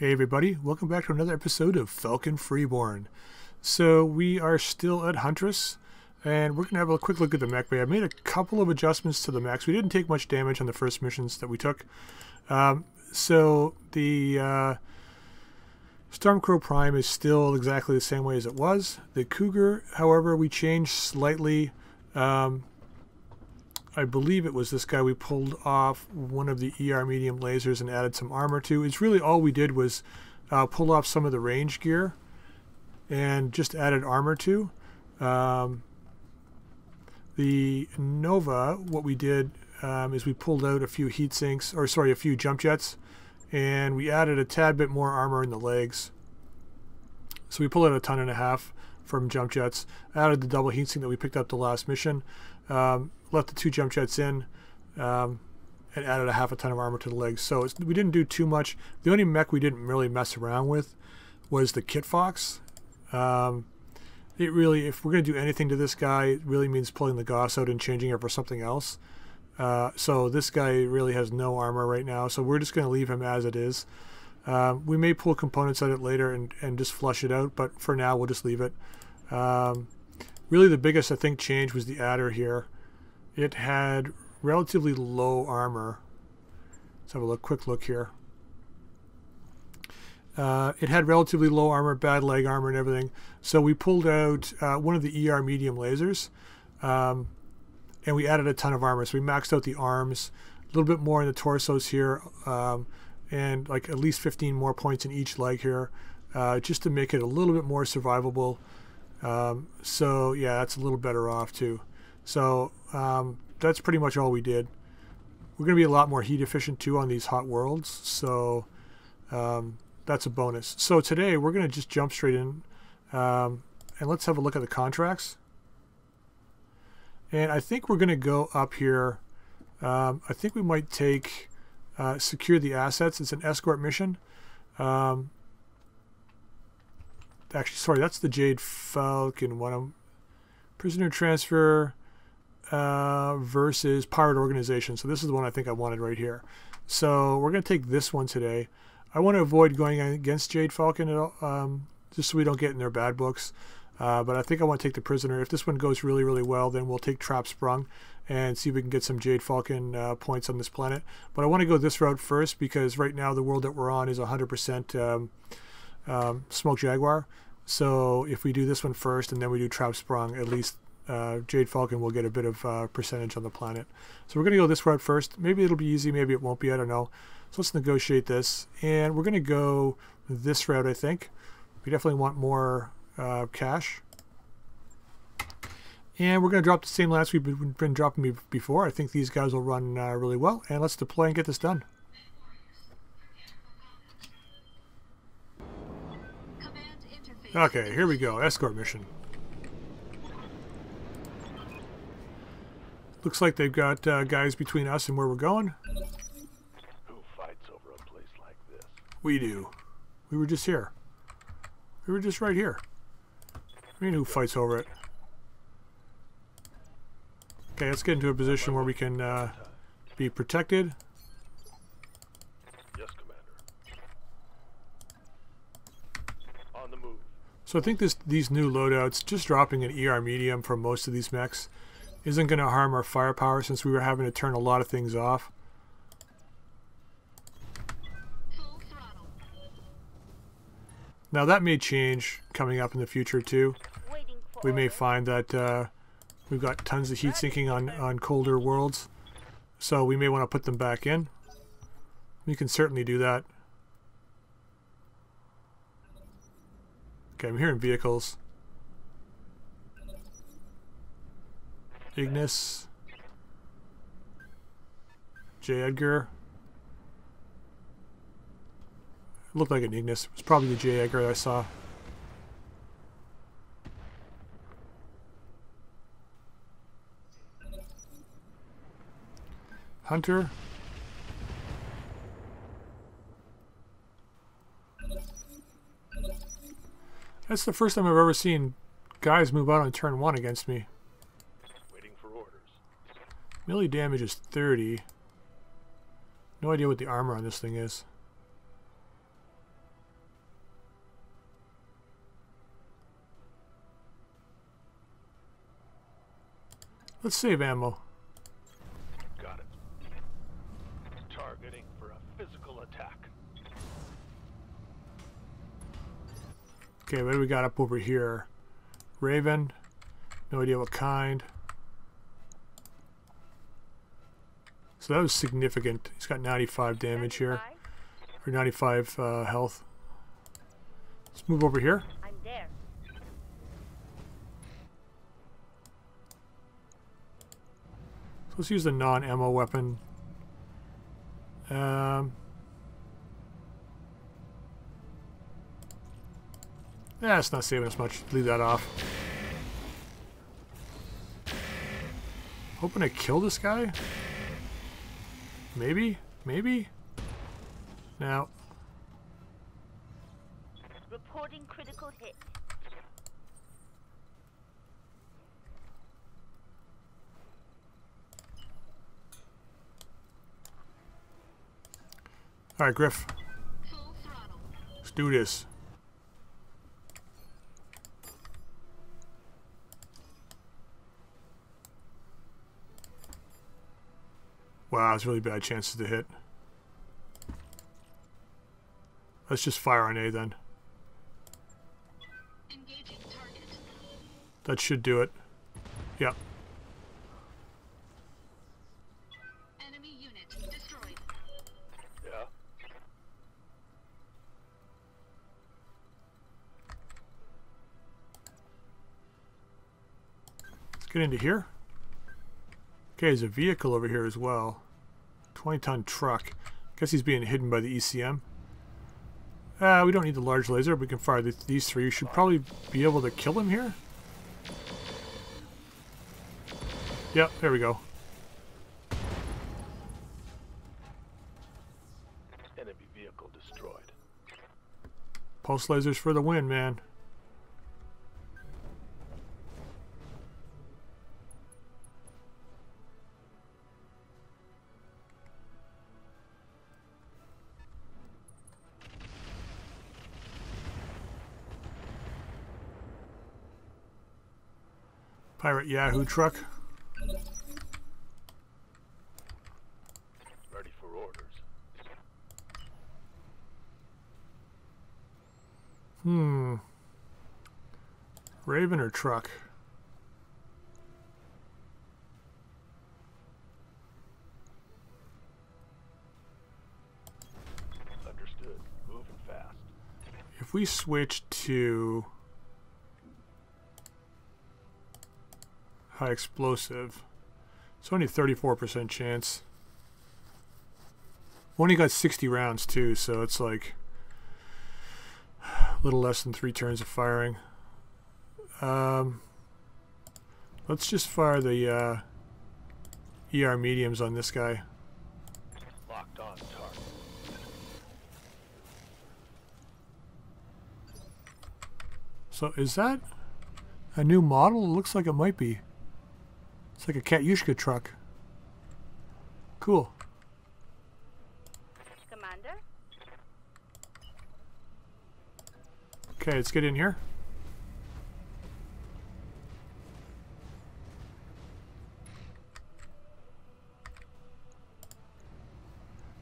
Hey everybody, welcome back to another episode of Falcon Freeborn. So we are still at Huntress, and we're going to have a quick look at the mech bay. I made a couple of adjustments to the mechs. We didn't take much damage on the first missions that we took. Um, so the uh, Stormcrow Prime is still exactly the same way as it was. The Cougar, however, we changed slightly. Um, I believe it was this guy we pulled off one of the ER medium lasers and added some armor to. It's really all we did was uh, pull off some of the range gear and just added armor to. Um, the Nova, what we did um, is we pulled out a few heat sinks, or sorry, a few jump jets, and we added a tad bit more armor in the legs. So we pulled out a ton and a half from jump jets, added the double heat sink that we picked up the last mission. Um, left the two jump jets in um, and added a half a ton of armor to the legs. So we didn't do too much. The only mech we didn't really mess around with was the Kit Fox. Um, it really, if we're going to do anything to this guy, it really means pulling the Gauss out and changing it for something else. Uh, so this guy really has no armor right now, so we're just going to leave him as it is. Um, we may pull components out it later and, and just flush it out, but for now we'll just leave it. Um, really the biggest, I think, change was the adder here. It had relatively low armor. Let's have a look, quick look here. Uh, it had relatively low armor, bad leg armor, and everything. So we pulled out uh, one of the ER medium lasers, um, and we added a ton of armor. So we maxed out the arms, a little bit more in the torsos here, um, and like at least 15 more points in each leg here, uh, just to make it a little bit more survivable. Um, so yeah, that's a little better off too. So um, that's pretty much all we did. We're going to be a lot more heat efficient too on these hot worlds, so um, that's a bonus. So today we're going to just jump straight in um, and let's have a look at the contracts. And I think we're going to go up here. Um, I think we might take uh, secure the assets. It's an escort mission. Um, actually, sorry, that's the Jade Falcon one. I'm, prisoner transfer uh, versus pirate organization. So this is the one I think I wanted right here. So we're going to take this one today. I want to avoid going against Jade Falcon all, um, just so we don't get in their bad books. Uh, but I think I want to take the prisoner. If this one goes really, really well, then we'll take Trap Sprung and see if we can get some Jade Falcon uh, points on this planet. But I want to go this route first because right now the world that we're on is 100% um, um, Smoke Jaguar. So if we do this one first and then we do Trap Sprung, at least uh, Jade Falcon will get a bit of uh, percentage on the planet. So we're going to go this route first. Maybe it'll be easy, maybe it won't be, I don't know. So let's negotiate this. And we're going to go this route, I think. We definitely want more uh, cash. And we're going to drop the same lance we've been, been dropping before. I think these guys will run uh, really well. And let's deploy and get this done. Okay, here we go. Escort mission. Looks like they've got uh, guys between us and where we're going. Who fights over a place like this? We do. We were just here. We were just right here. I mean, who fights over it? Okay, let's get into a position where we can uh, be protected. Yes, Commander. On the move. So I think this these new loadouts, just dropping an ER medium for most of these mechs, isn't going to harm our firepower since we were having to turn a lot of things off. Now that may change coming up in the future too. We may find that uh, we've got tons of heat sinking on, on colder worlds. So we may want to put them back in. We can certainly do that. Okay, I'm hearing vehicles. Ignis. J. Edgar. It looked like an Ignis. It was probably the J. Edgar I saw. Hunter. That's the first time I've ever seen guys move out on turn one against me. Melee damage is 30. No idea what the armor on this thing is. Let's save ammo. Got it. Targeting for a physical attack. Okay, what do we got up over here? Raven. No idea what kind. So that was significant. He's got 95 damage here. Or 95 uh, health. Let's move over here. I'm there. So let's use the non-ammo weapon. Um, yeah, it's not saving us much. Leave that off. Hoping to kill this guy? Maybe? Maybe? Now, Reporting critical hit. alright, Griff. Full throttle. Let's do this. Wow, it's really bad chances to hit. Let's just fire on A then. That should do it. Yep. Enemy unit destroyed. Yeah? Let's get into here. Okay, there's a vehicle over here as well. 20 ton truck. Guess he's being hidden by the ECM. Uh, we don't need the large laser. We can fire th these three. We should probably be able to kill him here. Yep, there we go. Enemy vehicle destroyed. Pulse lasers for the win, man. Pirate Yahoo truck. Ready for orders. Hmm. Raven or truck? Understood. Moving fast. If we switch to high explosive, it's only 34% chance. Only got 60 rounds too, so it's like a little less than three turns of firing. Um, let's just fire the uh, ER mediums on this guy. Locked on target. So is that a new model? It looks like it might be. It's like a Katyushka truck. Cool. Commander? Okay, let's get in here.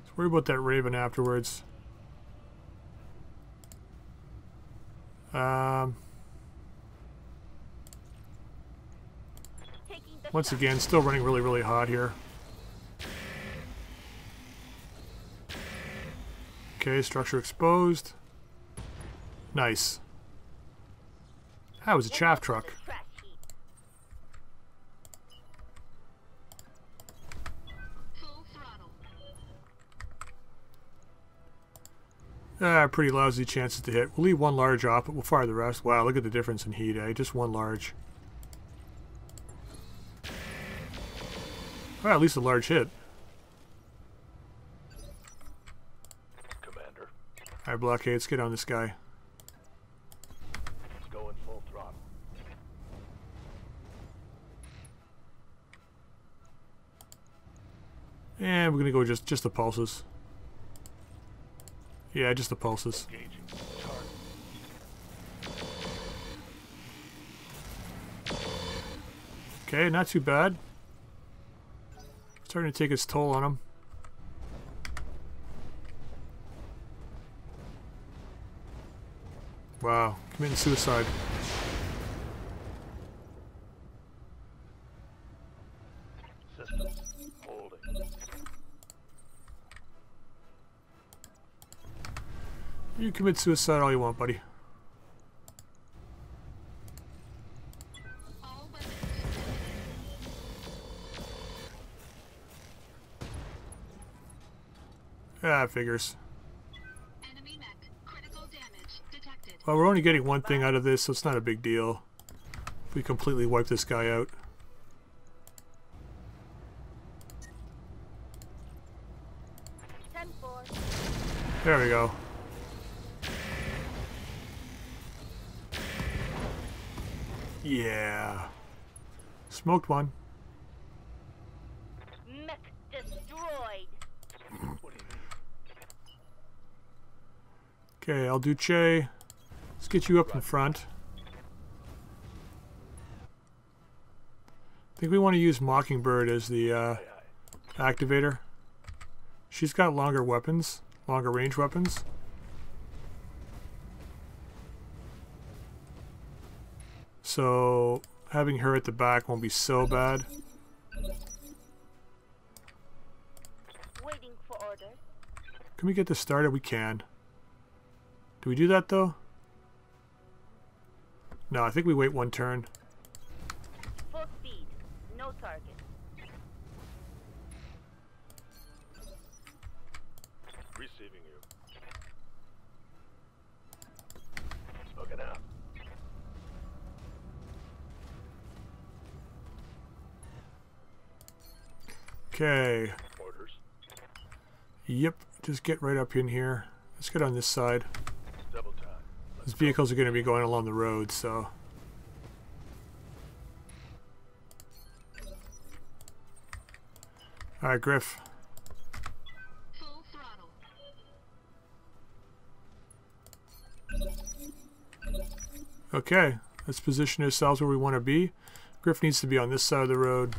Let's worry about that Raven afterwards. Um, Taking the once again, still running really, really hot here. Okay, structure exposed. Nice. That was a chaff truck. Ah, pretty lousy chances to hit. We'll leave one large off, but we'll fire the rest. Wow, look at the difference in heat, eh? Just one large. Well, at least a large hit. Commander. Alright, blockade, let's get on this guy. Going full throttle. And we're gonna go just just the pulses. Yeah, just the pulses. Okay, not too bad. Starting to take its toll on him. Wow, committing suicide. You commit suicide all you want, buddy. Ah, figures. Enemy mech. Critical damage detected. Well, we're only getting one thing out of this, so it's not a big deal. If we completely wipe this guy out. There we go. Yeah. Smoked one. Mech destroyed. What do you need? Okay, I'll do Che. Let's get you up in front. I think we want to use Mockingbird as the uh, activator. She's got longer weapons, longer range weapons. So having her at the back won't be so bad. Waiting for orders. Can we get this started? We can. Do we do that though? No, I think we wait one turn. Full speed. No target. Receiving you. Smoking out. Okay. Orders. Yep. Just get right up in here. Let's get on this side. These vehicles are going to be going along the road, so. Alright, Griff. Okay, let's position ourselves where we want to be. Griff needs to be on this side of the road.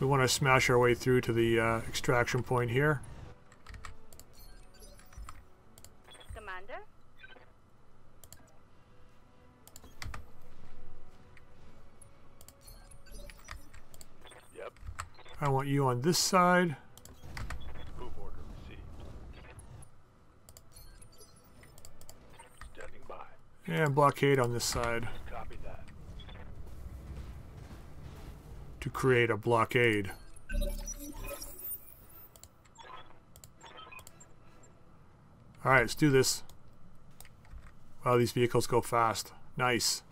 We want to smash our way through to the uh, extraction point here. Commander. Yep. I want you on this side. Move order received. Standing by. And blockade on this side Copy that. to create a blockade. Alright, let's do this. Wow, these vehicles go fast. Nice.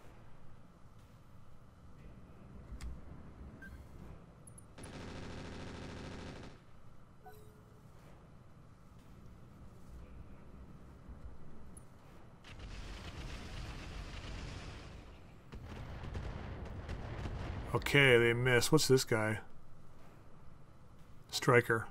Okay, they miss. What's this guy? Striker.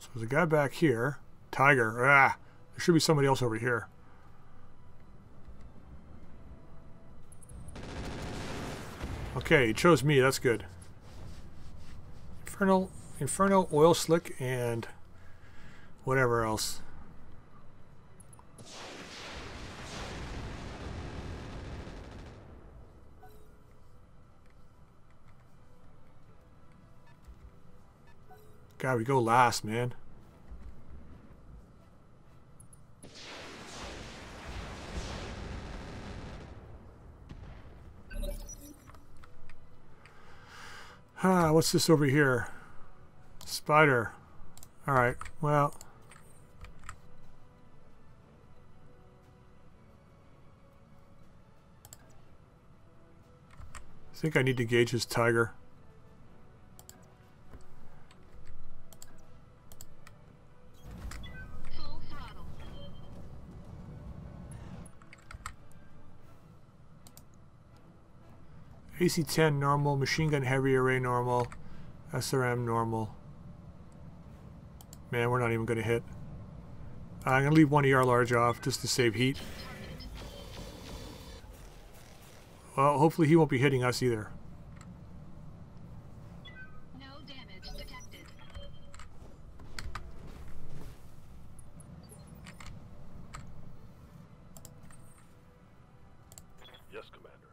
So there's a guy back here. Tiger. Ah, there should be somebody else over here. Okay, he chose me. That's good. Infernal, Inferno, Oil Slick, and whatever else. God, we go last, man. Ah, what's this over here? Spider. Alright, well. I think I need to gauge his tiger. AC-10 normal, machine gun heavy array normal, SRM normal. Man, we're not even going to hit. I'm going to leave one ER large off just to save heat. Well, hopefully he won't be hitting us either. No damage detected. Yes, Commander.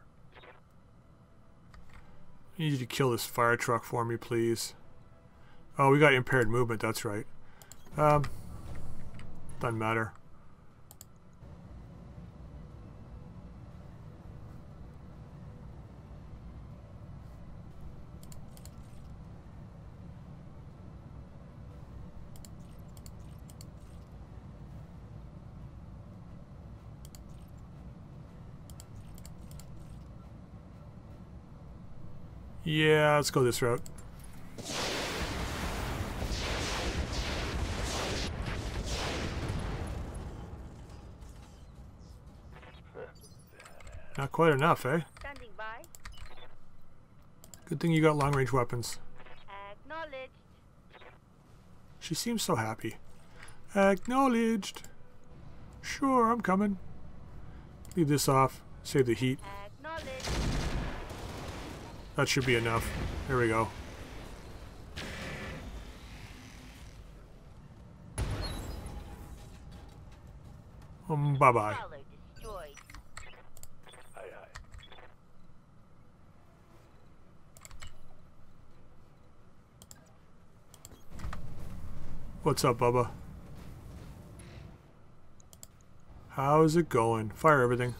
I need you to kill this fire truck for me, please. Oh, we got impaired movement, that's right. Um, doesn't matter. Yeah, let's go this route. Not quite enough, eh? Standing by. Good thing you got long range weapons. Acknowledged. She seems so happy. Acknowledged. Sure, I'm coming. Leave this off. Save the heat. That should be enough. There we go. Um, bye What's up, Bubba? How's it going? Fire everything.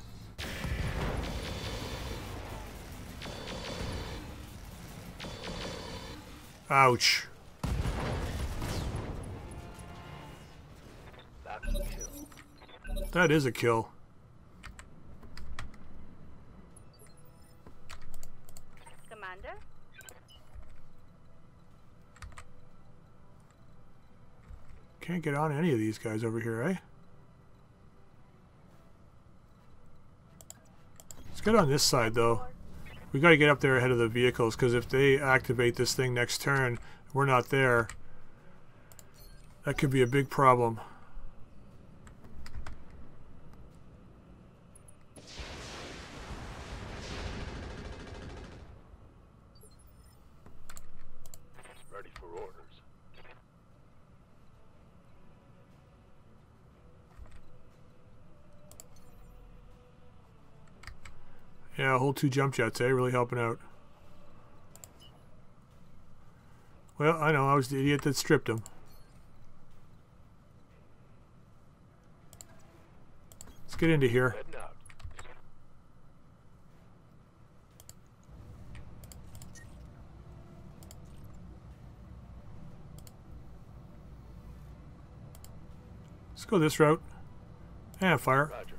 Ouch. That is a kill. Commander. Can't get on any of these guys over here, eh? Let's get on this side, though. We gotta get up there ahead of the vehicles, because if they activate this thing next turn, we're not there. That could be a big problem. Two jump jets, eh? Really helping out. Well, I know, I was the idiot that stripped him. Let's get into here. Let's go this route. And fire. Roger.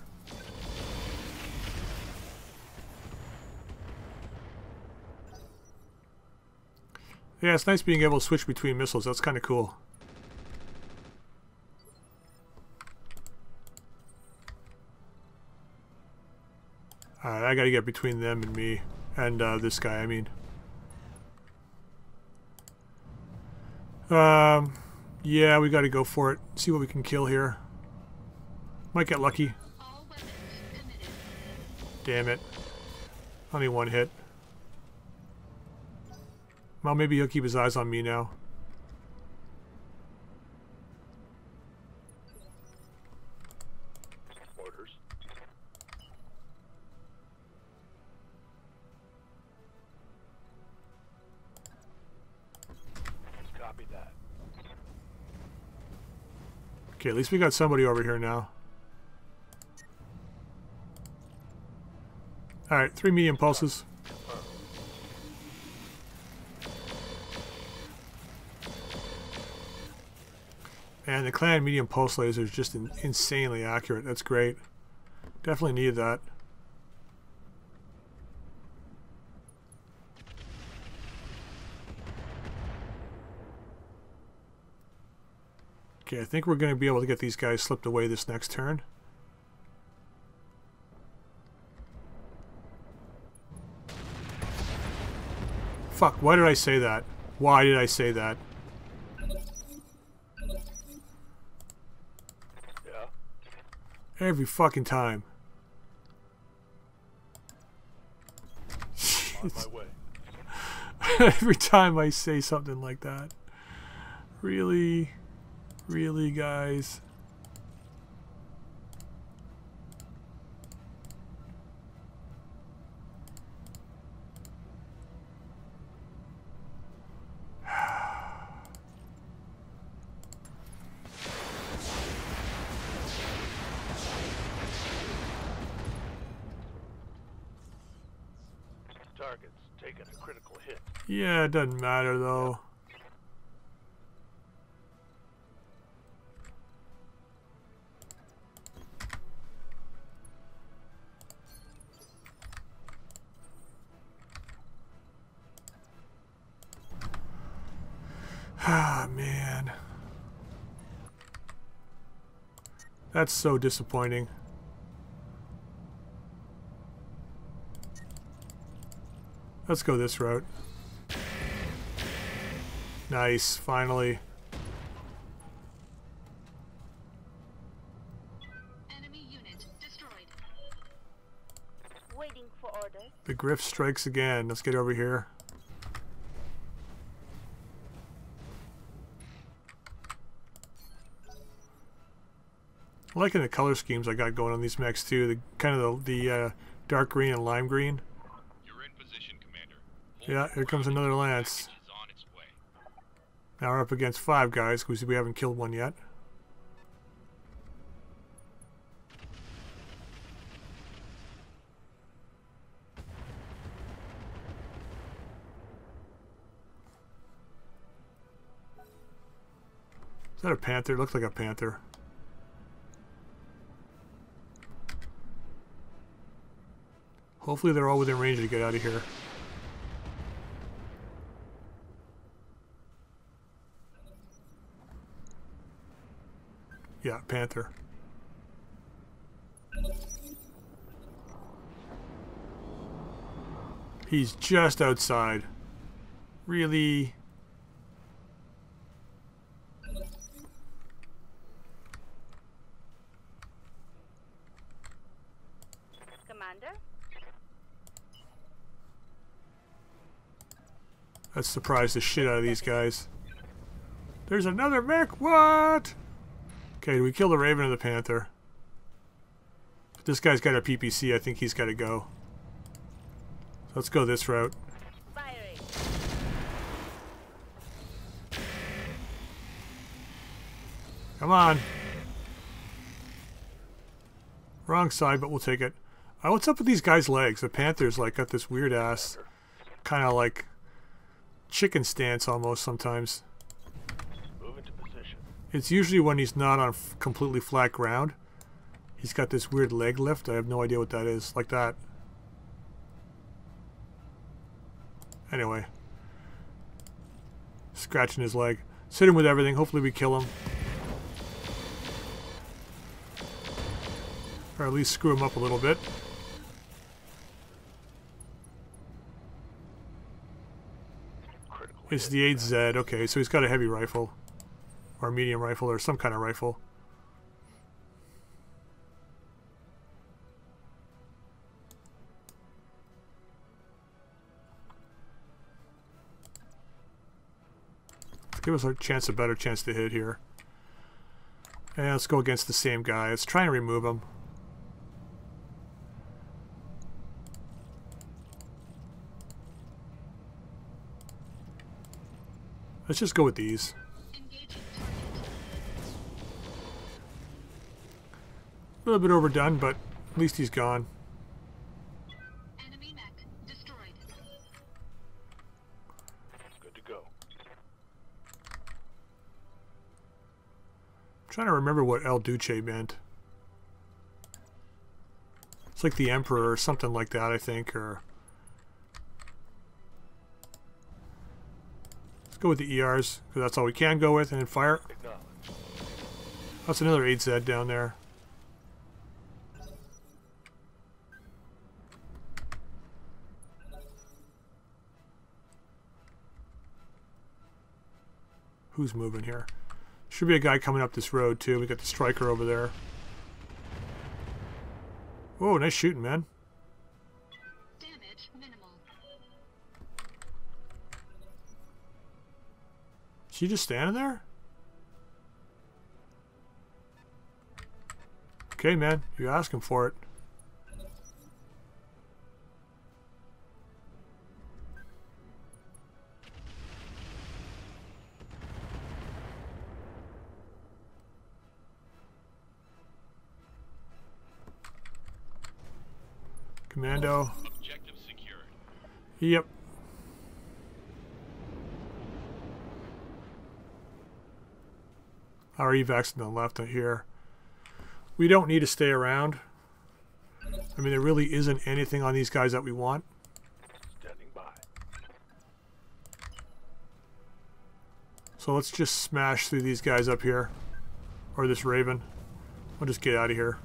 Yeah, it's nice being able to switch between missiles. That's kind of cool. Alright, I gotta get between them and me. And uh, this guy, I mean. Um, yeah, we gotta go for it. See what we can kill here. Might get lucky. Damn it. Only one hit. Well, maybe he'll keep his eyes on me now. Orders. Copy that. Okay, at least we got somebody over here now. Alright, three medium pulses. The clan medium pulse laser is just in, insanely accurate. That's great. Definitely need that. Okay, I think we're going to be able to get these guys slipped away this next turn. Fuck, why did I say that? Why did I say that? Every fucking time. On my way. Every time I say something like that. Really? Really, guys? Target's a critical hit. Yeah, it doesn't matter though. Ah, man. That's so disappointing. Let's go this route. Nice, finally. Enemy unit destroyed. Waiting for orders. The Griff strikes again. Let's get over here. I'm liking the color schemes I got going on these mechs too. The kind of the, the uh, dark green and lime green. You're in position, Commander. Yeah, here comes another lance. Now we're up against five guys because we haven't killed one yet. Is that a panther? It looks like a panther. Hopefully they're all within range to get out of here. Yeah, panther. He's just outside. Really? Commander? That surprised the shit out of these guys. There's another mech. What? Okay, do we kill the Raven or the Panther? This guy's got a PPC. I think he's got to go. Let's go this route. Come on. Wrong side, but we'll take it. Uh, what's up with these guys' legs? The Panther's like got this weird ass, kind of like chicken stance almost sometimes. Move into position. It's usually when he's not on f- completely flat ground. He's got this weird leg lift. I have no idea what that is. Like that. Anyway. Scratching his leg. Sit him with everything. Hopefully we kill him. Or at least screw him up a little bit. It's the 8Z. Okay, so he's got a heavy rifle. Or medium rifle or some kind of rifle. Give us a chance, a better chance to hit here. And let's go against the same guy. Let's try and remove him. Let's just go with these. A little bit overdone, but at least he's gone. Enemy mech destroyed. Good to go. I'm trying to remember what El Duce meant. It's like the Emperor or something like that, I think, or... Let's go with the ERs, because that's all we can go with, and then fire. That's another 8Z down there. Who's moving here? Should be a guy coming up this road too. We got the striker over there. Oh, nice shooting, man. She just standing there? Okay, man. You're asking for it. Commando. Objective secured. Yep. Our evacs on the left are here. We don't need to stay around. I mean, there really isn't anything on these guys that we want. Standing by. So let's just smash through these guys up here. Or this Raven. We'll just get out of here.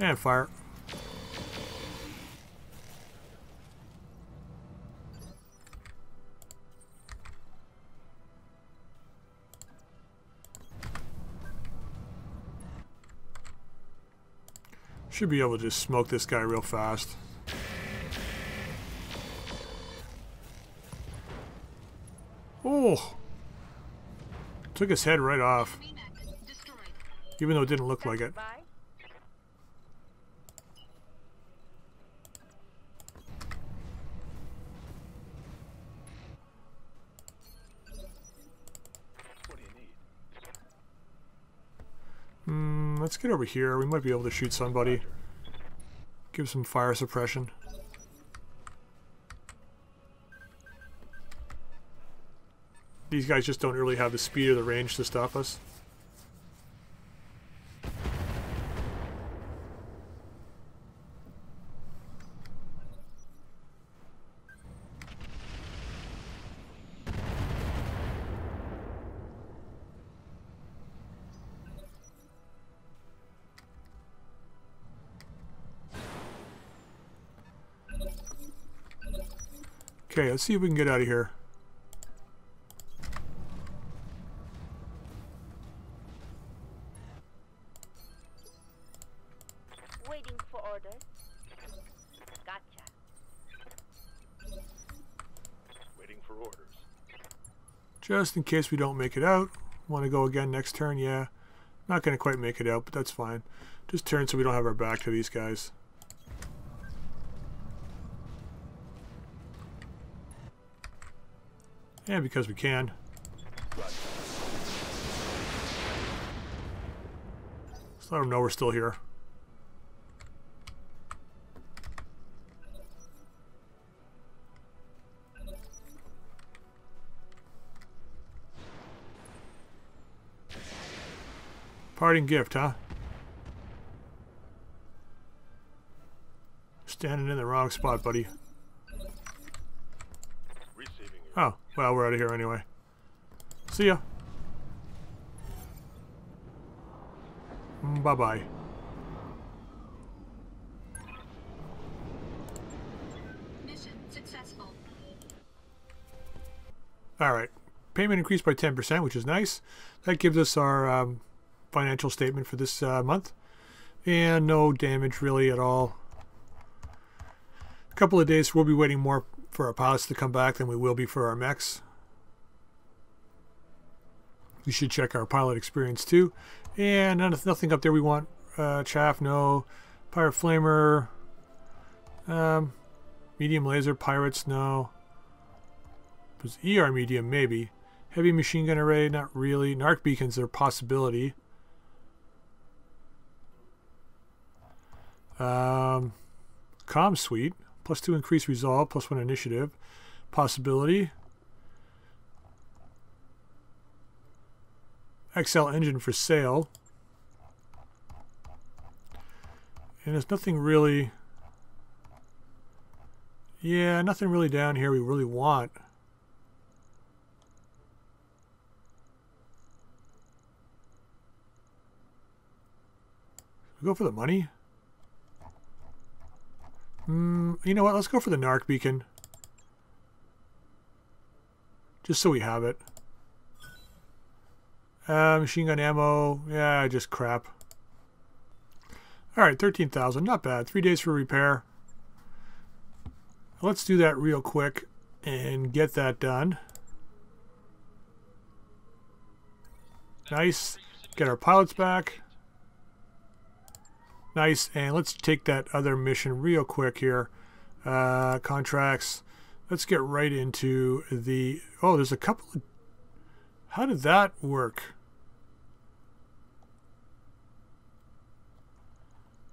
And fire. Should be able to just smoke this guy real fast. Oh! Took his head right off, even though it didn't look like it. By. What do you need? Hmm, let's get over here. We might be able to shoot somebody. Give some fire suppression. These guys just don't really have the speed or the range to stop us. Okay, let's see if we can get out of here. Waiting for orders. Gotcha. Waiting for orders. Just in case we don't make it out. Want to go again next turn? Yeah. Not going to quite make it out, but that's fine. Just turn so we don't have our back to these guys. And because we can. Just let them know we're still here. Parting gift, huh? Standing in the wrong spot, buddy. Oh, well, we're out of here anyway. See ya. Bye bye. Mission successful. All right. Payment increased by 10%, which is nice. That gives us our um, financial statement for this uh, month. And no damage really at all. A couple of days, we'll be waiting more for our pilots to come back than we will be for our mechs. We should check our pilot experience too. And nothing up there we want. Uh, chaff, no. Pirate Flamer. Um, medium laser, pirates, no. Was ER medium, maybe. Heavy machine gun array, not really. Narc beacons are a possibility. Um, com suite, plus two increased resolve, plus one initiative. Possibility. XL engine for sale. And there's nothing really. Yeah, nothing really down here we really want. Go for the money? Hmm, you know what? Let's go for the Narc beacon. Just so we have it. Uh, machine gun ammo, yeah, just crap. All right, 13,000, not bad. Three days for repair. Let's do that real quick and get that done. Nice. Get our pilots back. Nice. And let's take that other mission real quick here. Uh, contracts. Let's get right into the... Oh, there's a couple of... How did that work?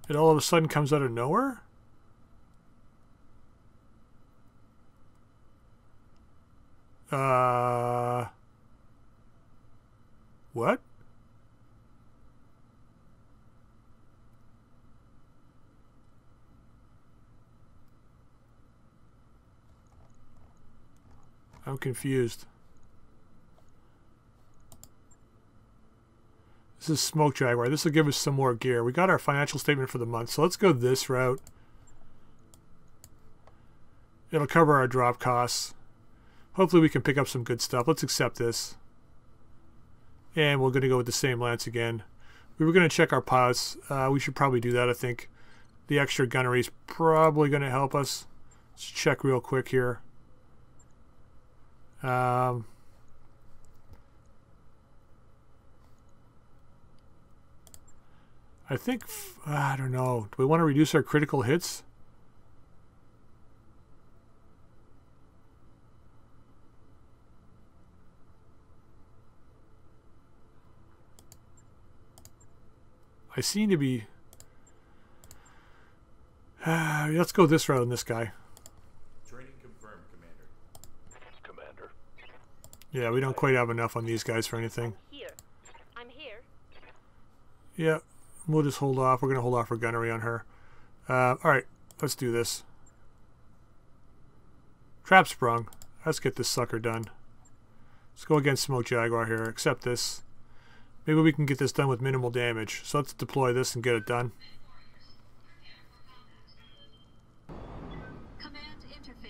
It all of a sudden comes out of nowhere? Uh... What? I'm confused. This is Smoke Jaguar. This will give us some more gear. We got our financial statement for the month, so let's go this route. It'll cover our drop costs. Hopefully we can pick up some good stuff. Let's accept this. And we're going to go with the same lance again. We were going to check our pilots. Uh, we should probably do that, I think. The extra gunnery is probably going to help us. Let's check real quick here. Um, I think, I don't know. Do we want to reduce our critical hits? I seem to be... Uh, let's go this route on this guy. Training confirmed, Commander. Commander. Yeah, we don't quite have enough on these guys for anything. Here. I'm here. Yeah, we'll just hold off. We're going to hold off for gunnery on her. Uh, Alright, let's do this. Trap sprung. Let's get this sucker done. Let's go against Smoke Jaguar here. Accept this. Maybe we can get this done with minimal damage. So let's deploy this and get it done.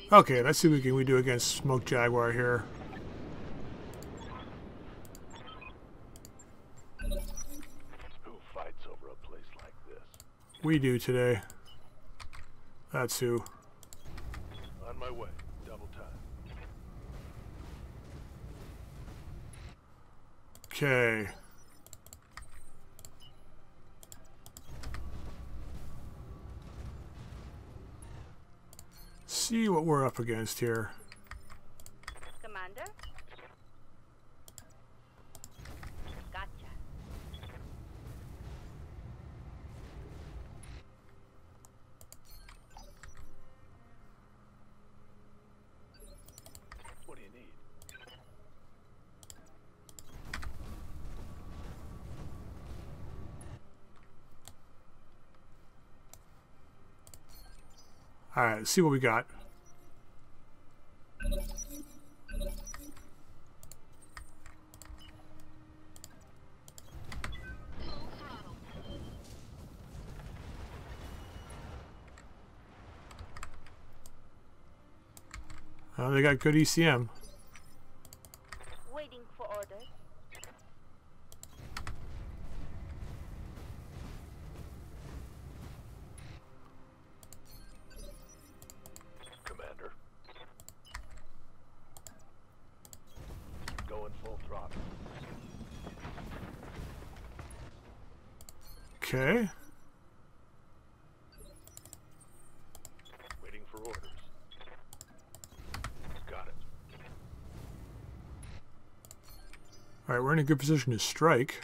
Okay, let's see what we can we do against Smoke Jaguar here. Who fights over a place like this? We do today. That's who. On my way. Double time. Okay. See what we're up against here. Commander? Gotcha. What do you need? Alright, let's see what we got. Uh, they got good ECM. Waiting for orders. Commander. Going full throttle. Okay. Waiting for orders. Got it. Alright, we're in a good position to strike.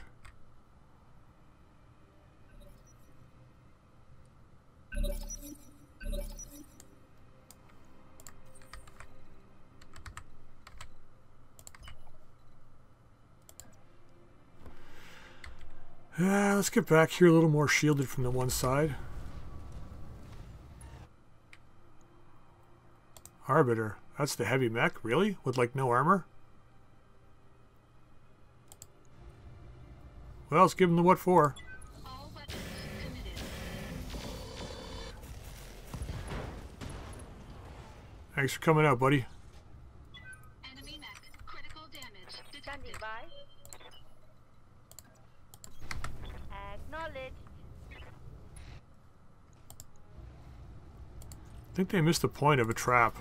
Uh, let's get back here a little more shielded from the one side. Arbiter. That's the heavy mech? Really? With like no armor? Well, let's give him the what for. Thanks for coming out, buddy. I think they missed the point of a trap.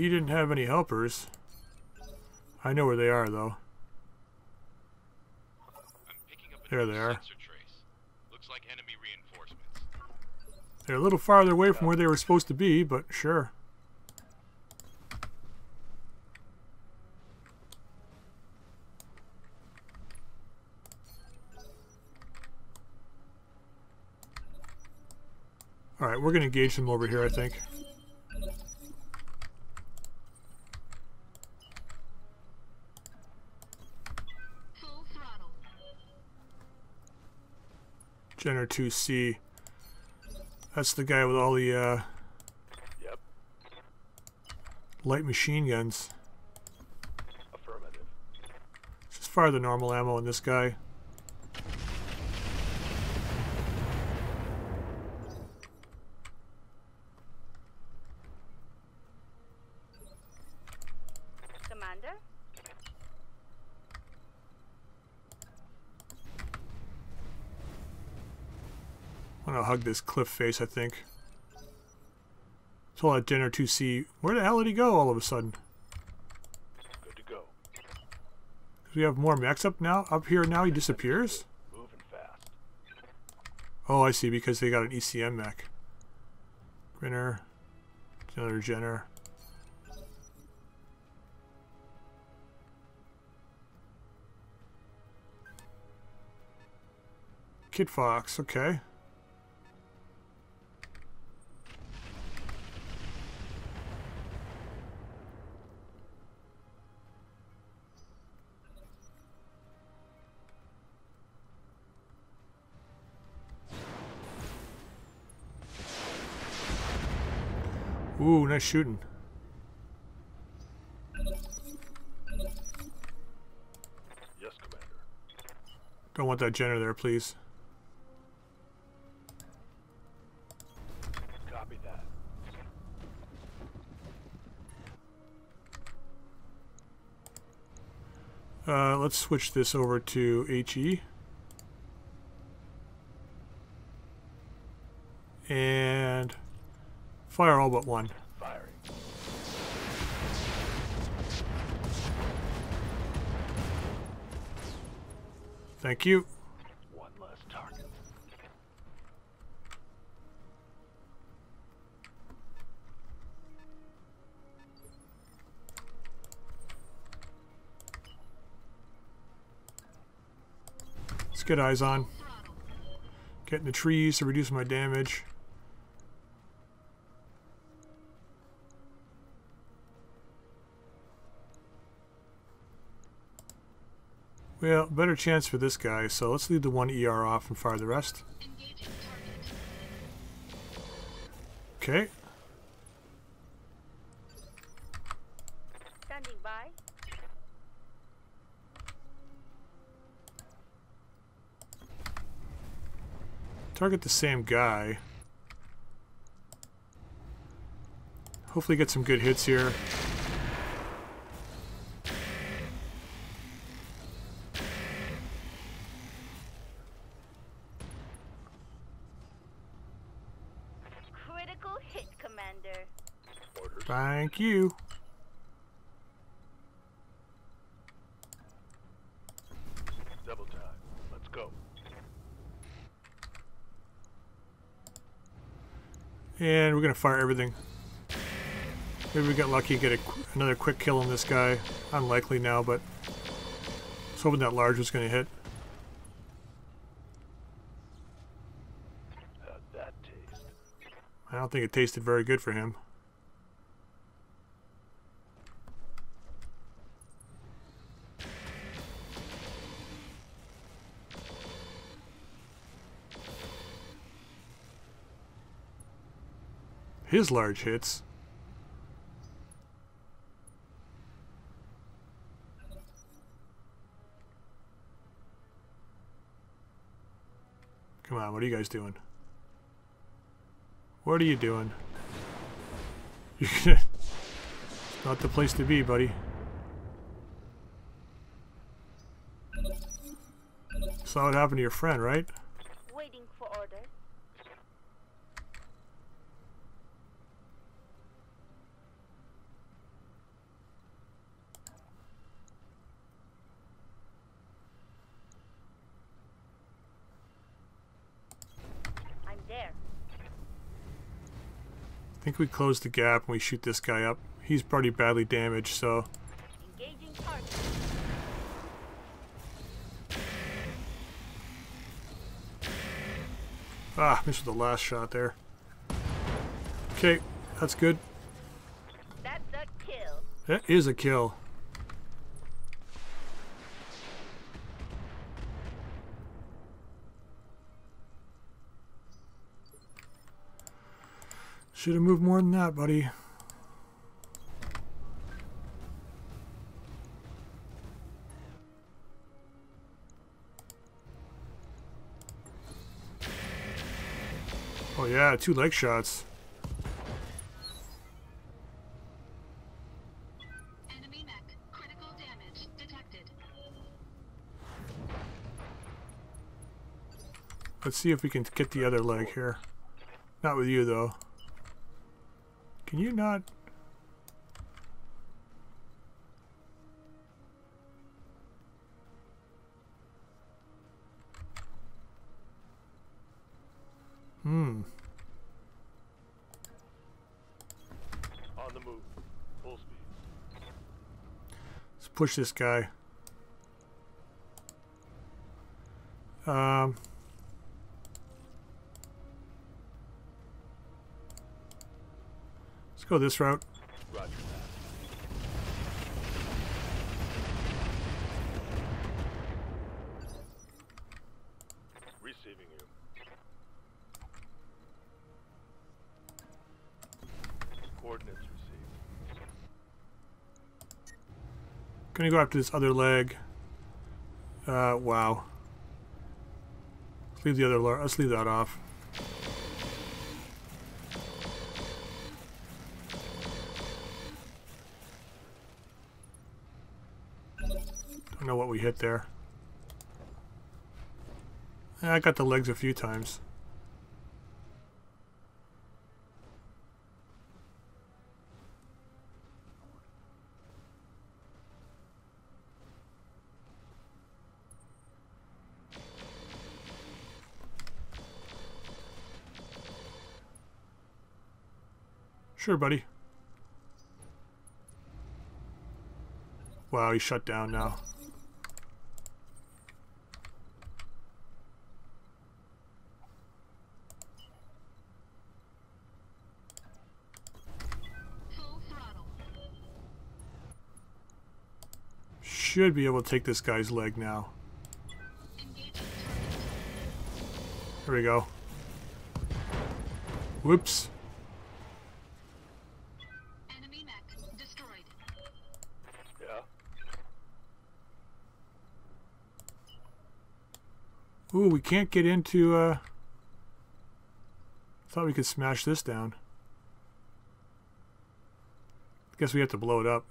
He didn't have any helpers. I know where they are, though. There they are. like. They're a little farther away from where they were supposed to be, but sure. Alright, we're going to engage them over here, I think. Full throttle. Jenner 2C. That's the guy with all the uh, Yep. light machine guns. Affirmative. Just fire the normal ammo on this guy. Commander? I'm gonna hug this cliff face, I think. So a Jenner 2C. Where the hell did he go all of a sudden? Good to go. we have more mechs up now. Up here now, he disappears. Moving fast. Oh, I see. Because they got an ECM mech. Grinner. Another Jenner. Kit Fox. Okay. Ooh, nice shooting. Yes, Commander. Don't want that Jenner there, please. Copy that. Uh, let's switch this over to HE. And fire all but one. Firing. Thank you. One less target. Let's get eyes on. Throttle. Get in the trees to reduce my damage. Well, better chance for this guy, so let's leave the one ER off and fire the rest. Okay. Standing by. Target the same guy. Hopefully get some good hits here. Critical hit, Commander. Orders. Thank you. Double time. Let's go. And we're gonna fire everything. Maybe we got lucky get a, qu- another quick kill on this guy. Unlikely now, but I was hoping that large was gonna hit. That taste? I don't think it tasted very good for him. His large hits. Come on, what are you guys doing? What are you doing? Not the place to be, buddy. Saw what happened to your friend, right? Waiting for orders. I'm there. I think we close the gap and we shoot this guy up. He's pretty badly damaged, so ah, missed the last shot there. Okay, that's good. That's a kill. That is a kill. Should have moved more than that, buddy. Oh yeah, two leg shots. Enemy mech. Critical damage detected. Let's see if we can get the other leg here. Not with you, though. Can you not? Hmm. On the move. Full speed. Let's push this guy. Um. Go this route. Roger that. Receiving you. Coordinates received. Gonna go after this other leg. Uh, wow. Let's leave the other. Let's leave that off. We hit there. I got the legs a few times. Sure, buddy. Wow, he's shut down now. Should be able to take this guy's leg now. Here we go. Whoops. Enemy mech destroyed. Yeah. Ooh, we can't get into, uh... Thought we could smash this down. Guess we have to blow it up.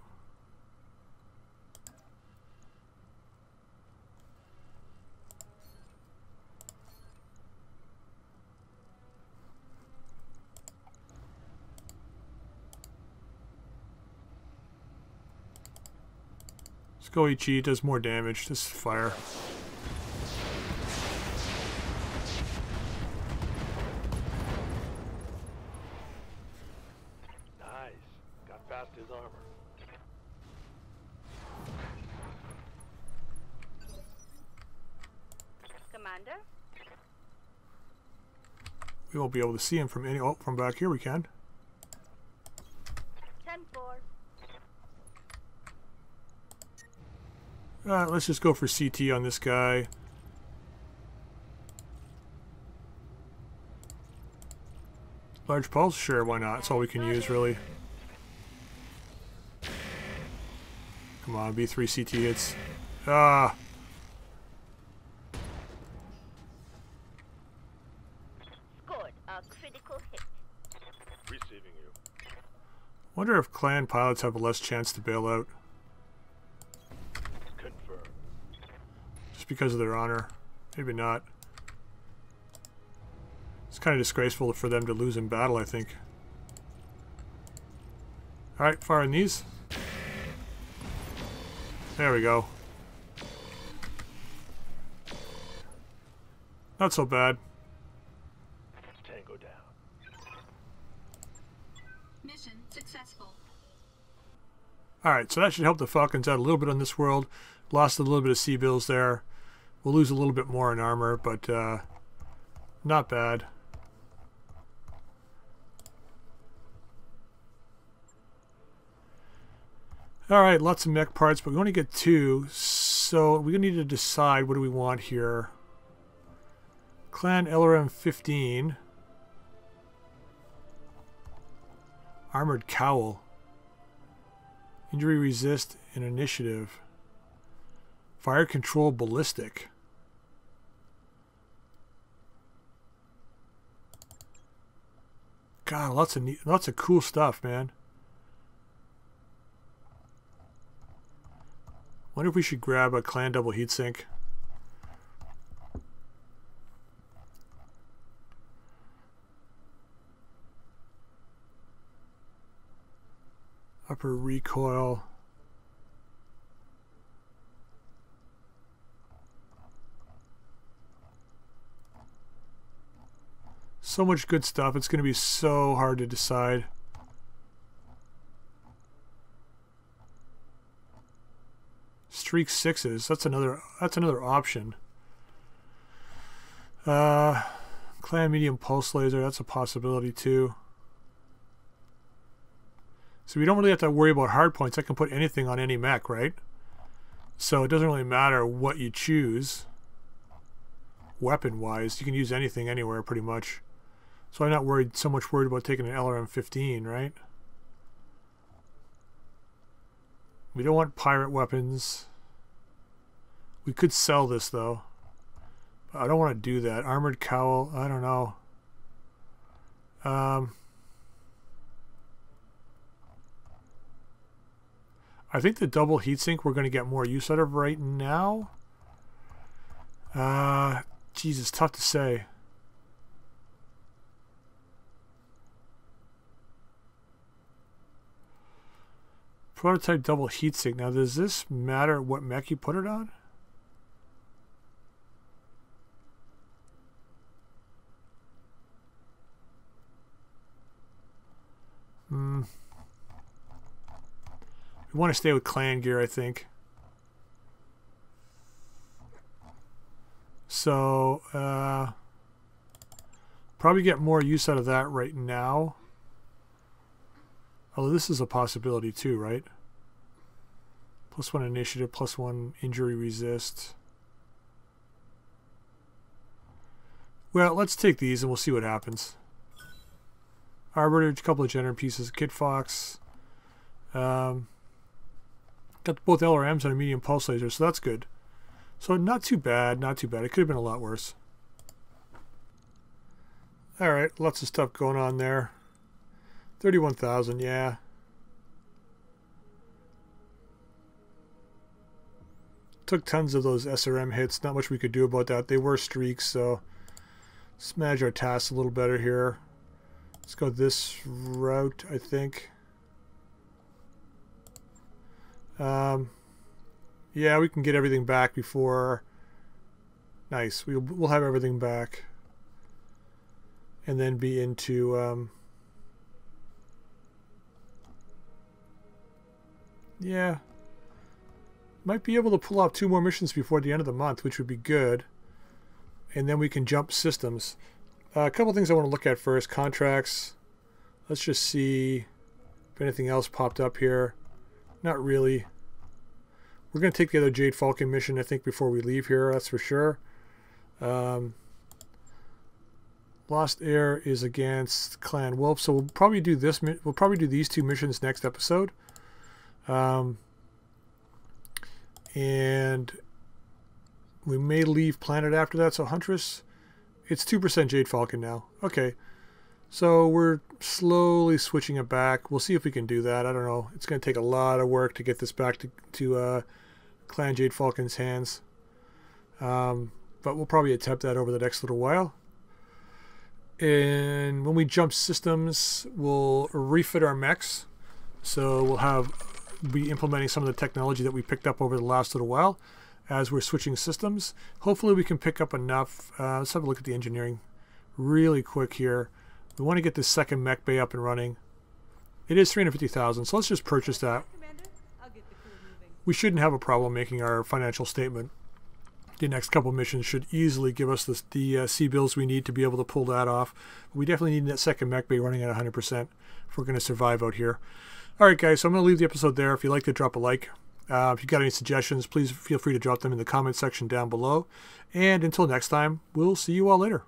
Let's go HE, it does more damage. This is fire. Nice. Got past his armor. Commander? We won't be able to see him from any. Oh, from back here we can. 10 Uh, let's just go for CT on this guy. Large pulse? Sure, why not? That's all we can use, really. Come on, B3 CT hits. Ah! critical hit. Receiving you. Wonder if clan pilots have a less chance to bail out Confirmed. just because of their honor. Maybe not. It's kind of disgraceful for them to lose in battle, I think. Alright, firing these. There we go. Not so bad. Tango down. Mission successful. Alright, so that should help the Falcons out a little bit on this world. Lost a little bit of C bills there. We'll lose a little bit more in armor, but uh, not bad. Alright, lots of mech parts, but we only get two, so we need to decide what do we want here. Clan LRM 15. Armored Cowl. Injury resist and initiative. Fire control ballistic. God, lots of neat, lots of cool stuff, man. Wonder if we should grab a clan double heatsink. Upper recoil. So much good stuff. It's going to be so hard to decide. Streak sixes. That's another. That's another option. Uh, clan medium pulse laser. That's a possibility too. So we don't really have to worry about hard points. I can put anything on any mech, right? So it doesn't really matter what you choose. Weapon-wise, you can use anything anywhere pretty much. So I'm not worried so much worried about taking an LRM-15, right? We don't want pirate weapons. We could sell this though. But I don't want to do that. Armored cowl, I don't know. Um I think the double heatsink we're going to get more use out of right now. Uh, Jesus, tough to say. Prototype double heatsink. Now, does this matter what mech you put it on? Hmm. We want to stay with clan gear, I think. So, uh, probably get more use out of that right now. Although this is a possibility too, right? Plus one initiative, plus one injury resist. Well, let's take these and we'll see what happens. Arbiter, a couple of general pieces, Kit Fox. Um, got both LRMs and a medium pulse laser, so that's good. So not too bad, not too bad. It could have been a lot worse. Alright, lots of stuff going on there. 31,000, yeah. Took tons of those SRM hits. Not much we could do about that. They were streaks, so let's manage our tasks a little better here. Let's go this route, I think. Um, yeah, we can get everything back before... Nice. We'll, we'll have everything back. And then be into... Um, yeah. Might be able to pull off two more missions before the end of the month, which would be good. And then we can jump systems. Uh, a couple things I want to look at first. Contracts. Let's just see if anything else popped up here. Not really. We're going to take the other Jade Falcon mission, I think, before we leave here. That's for sure. Um, Lost Air is against Clan Wolf, so we'll probably do this. We'll probably do these two missions next episode. Um, and we may leave Planet after that. So Huntress, it's two percent Jade Falcon now. Okay, So we're slowly switching it back. We'll see if we can do that. I don't know. It's going to take a lot of work to get this back to, to uh, Clan Jade Falcon's hands. Um, but we'll probably attempt that over the next little while. And when we jump systems, we'll refit our mechs. So we'll have be implementing some of the technology that we picked up over the last little while as we're switching systems. Hopefully we can pick up enough. Uh, let's have a look at the engineering really quick here. We want to get this second mech bay up and running. It is 350,000, so let's just purchase that. We shouldn't have a problem making our financial statement. The next couple missions should easily give us the, the uh, C bills we need to be able to pull that off. We definitely need that second mech bay running at 100% if we're going to survive out here. All right, guys, so I'm going to leave the episode there. If you'd like to drop a like, uh, if you've got any suggestions, please feel free to drop them in the comment section down below. And until next time, we'll see you all later.